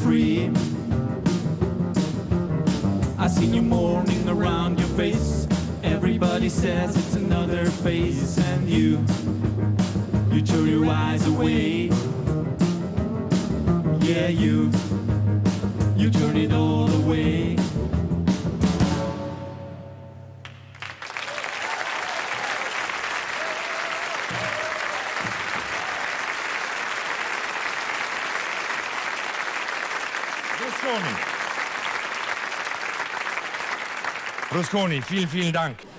free. I seen you mourning around your face. Everybody says it's another face, and you, you turn your eyes away. Yeah, you, you turn it all Rusconi. Rusconi, vielen, vielen Dank.